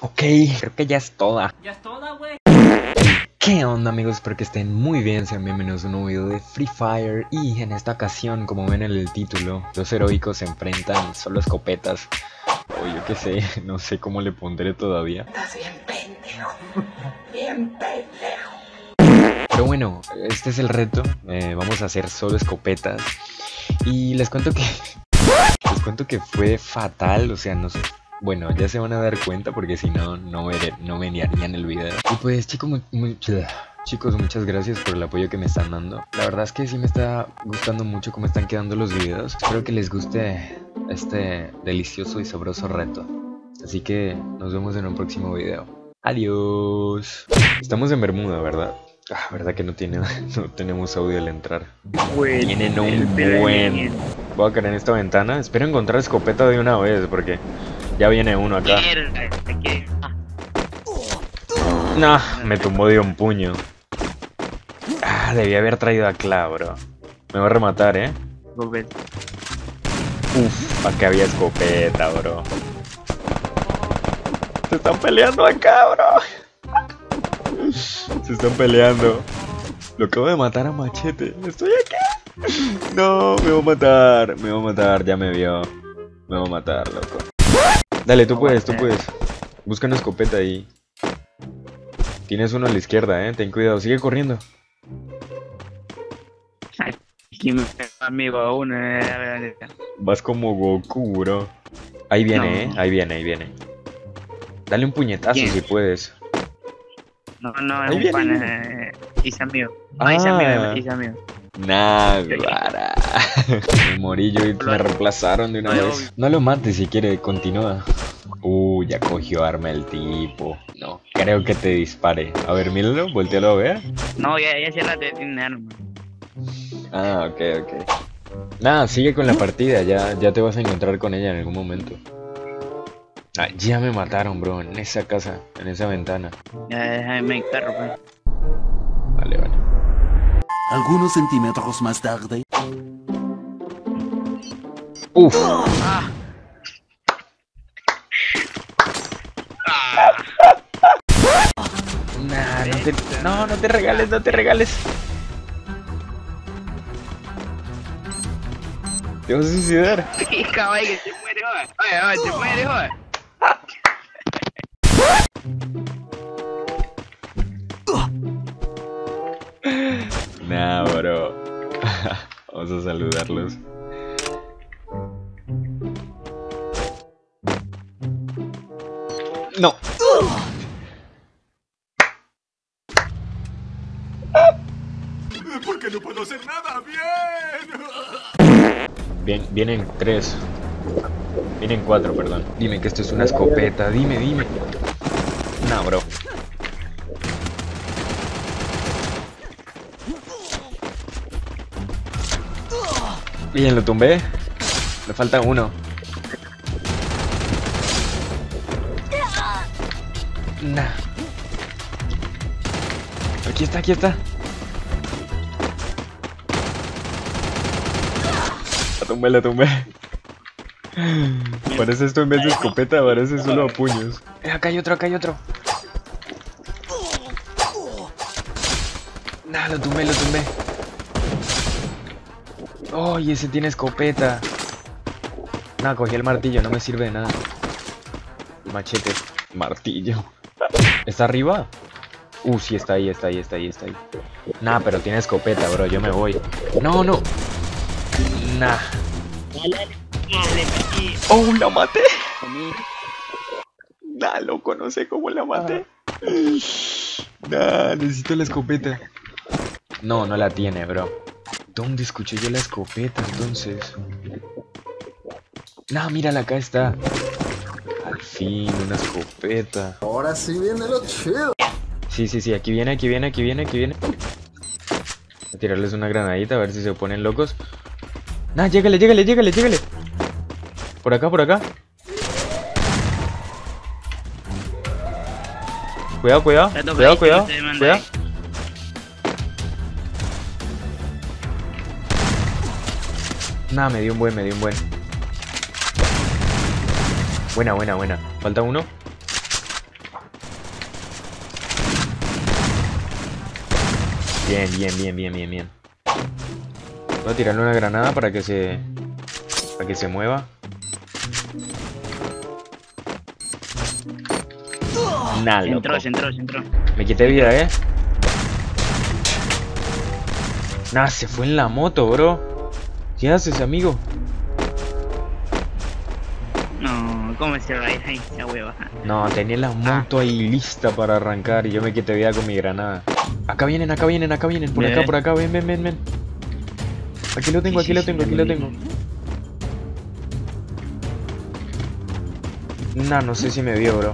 Ok, creo que ya es toda. Ya es toda, güey. ¿Qué onda amigos? Espero que estén muy bien, sean bienvenidos a un nuevo video de Free Fire Y en esta ocasión, como ven en el título, dos heroicos se enfrentan solo escopetas O yo qué sé, no sé cómo le pondré todavía Estás bien pendejo. Bien pendejo. Pero bueno, este es el reto, eh, vamos a hacer solo escopetas Y les cuento que... Les cuento que fue fatal, o sea, no sé bueno, ya se van a dar cuenta porque si no, no, veré, no verían el video. Y pues chicos, mu- mu- chicos, muchas gracias por el apoyo que me están dando. La verdad es que sí me está gustando mucho cómo están quedando los videos. Espero que les guste este delicioso y sabroso reto. Así que nos vemos en un próximo video. Adiós. Estamos en Bermuda, ¿verdad? Ah, verdad que no tiene, no tenemos audio al entrar. Tienen un buen. Voy a caer en esta ventana. Espero encontrar escopeta de una vez porque ya viene uno acá. Nah, me tumbó de un puño. Ah, debí haber traído a Cla, bro. Me va a rematar, eh. Uf, acá había escopeta, bro. Se están peleando acá, bro. Se están peleando. Lo acabo de matar a Machete. Estoy acá. No, me va a matar. Me va a matar, ya me vio. Me va a matar, loco. Dale, tú puedes, tú puedes. Busca una escopeta ahí. Tienes uno a la izquierda, eh. Ten cuidado, sigue corriendo. Amigo a uno. eh, Vas como Goku, bro. Ahí viene, No. eh. Ahí viene, ahí viene. Dale un puñetazo ¿Quién? si puedes. No, no, Ahí es un viene, pan. Eh, es amigo. No, es amigo, Ah. es amigo. Nah, morí yo y me reemplazaron de una vez. No lo mates si quiere, continúa. Uh, ya cogió arma el tipo. No, creo que te dispare. A ver, míralo, voltealo a ver. No, ya, ya cierra de tiene arma. Ah, ok, ok. Nada, sigue con la partida, ya, ya te vas a encontrar con ella en algún momento. Ah, ya me mataron, bro, en esa casa, en esa ventana. Ya déjame el carro, pues. Vale, vale. Algunos centímetros más tarde. Uf, nah, no te, no, no te regales, no te regales. Te vas a suicidar. Caballo, que se muere, joder. Oye, oye, se muere, joder. Nah, bro. Vamos a saludarlos. No. Nada bien. Bien, vienen tres. Vienen cuatro, perdón. Dime que esto es una escopeta. Dime, dime. No, bro. Bien, lo tumbé. Le falta uno. Nah. Aquí está, aquí está. Tumbé, la tumbé. Parece esto en vez de escopeta, parece solo a puños. Eh, acá hay otro, acá hay otro. Nah, lo tumbé, lo tumbé. Oh, y ese tiene escopeta. Nah, cogí el martillo, no me sirve de nada. Machete, martillo. ¿Está arriba? Uh, sí, está ahí, está ahí, está ahí, está ahí. Nah, pero tiene escopeta, bro, yo me voy. No, no. Nah. ¡Oh, la maté! Nah, loco, no sé cómo la maté. Nah, necesito la escopeta. No, no la tiene, bro. ¿Dónde escuché yo la escopeta entonces? Nah, mírala, acá está. Al fin, una escopeta. Ahora sí viene lo chido. Sí, sí, sí, aquí viene, aquí viene, aquí viene, aquí viene. Voy a tirarles una granadita a ver si se ponen locos. Nah, llégale, llégale, llégale, llégale. Por acá, por acá. Cuidado, cuidado. Cuidado, cuidado. Cuidado. Nah, me dio un buen, me dio un buen. Buena, buena, buena. Falta uno. Bien, bien, bien, bien, bien, bien. Voy a tirarle una granada para que se... Para que se mueva. Nah, Se entró, se entró, se entró. Me quité vida, ¿eh? Nah, se fue en la moto, bro. ¿Qué haces, amigo? No, ¿cómo se va a ir ahí esa hueva? No, tenía la moto ahí lista para arrancar y yo me quité vida con mi granada. Acá vienen, acá vienen, acá vienen. Por acá, por acá, ven, ven, ven, ven. Aquí lo tengo, aquí lo tengo, aquí lo tengo. Nah, no sé si me vio, bro.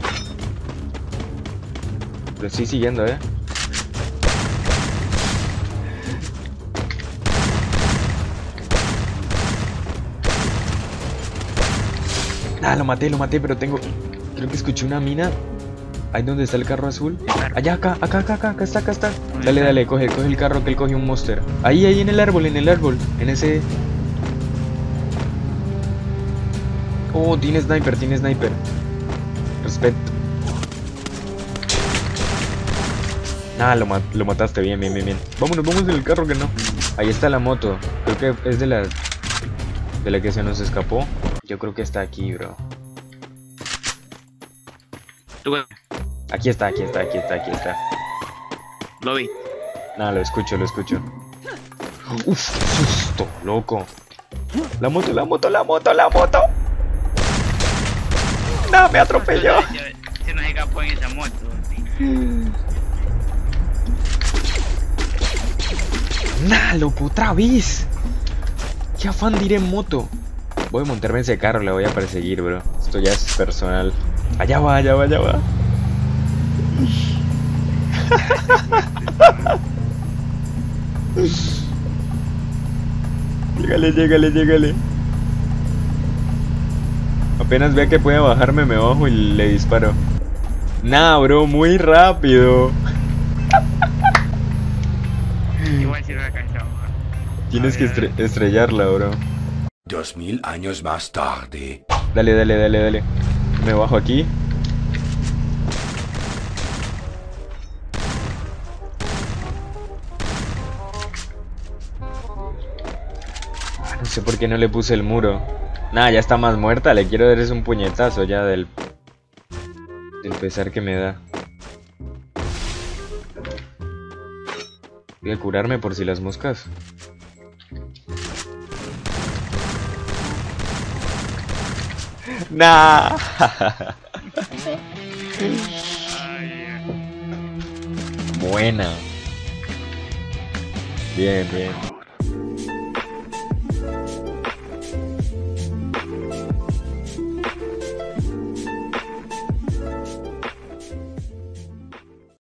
Lo estoy siguiendo, eh. Ah, lo maté, lo maté, pero tengo... Creo que escuché una mina. Ahí donde está el carro azul. Allá, acá, acá, acá, acá, acá está, acá está. Dale, dale, coge, coge el carro que él coge un monster. Ahí, ahí en el árbol, en el árbol. En ese... Oh, tiene sniper, tiene sniper. Respeto. Ah, lo, ma- lo mataste, bien, bien, bien, bien. Vámonos, vamos en el carro que no. Ahí está la moto. Creo que es de la... De la que se nos escapó. Yo creo que está aquí, bro. Tú, Aquí está, aquí está, aquí está, aquí está. lo vi. Nada, lo escucho, lo escucho. Uf, susto, loco. La moto, la moto, la moto, la moto. No, me atropelló. Se- Se nos escapó en esa moto. Nah, loco, otra vez. Qué afán de ir en moto. Voy a montarme en ese carro, le voy a perseguir, bro. Esto ya es personal. Allá va, allá va, allá va. Llégale, llégale, llégale. Apenas vea que puede bajarme, me bajo y le disparo. Nah, bro, muy rápido. Igual. Tienes que estre- estrellarla, bro. Dos mil años más tarde. Dale, dale, dale, dale. Me bajo aquí. Sé por qué no le puse el muro. Nada, ya está más muerta. Le quiero dar es un puñetazo ya del... Del pesar que me da. Voy a curarme por si las moscas. Nah. Buena. Bien, bien.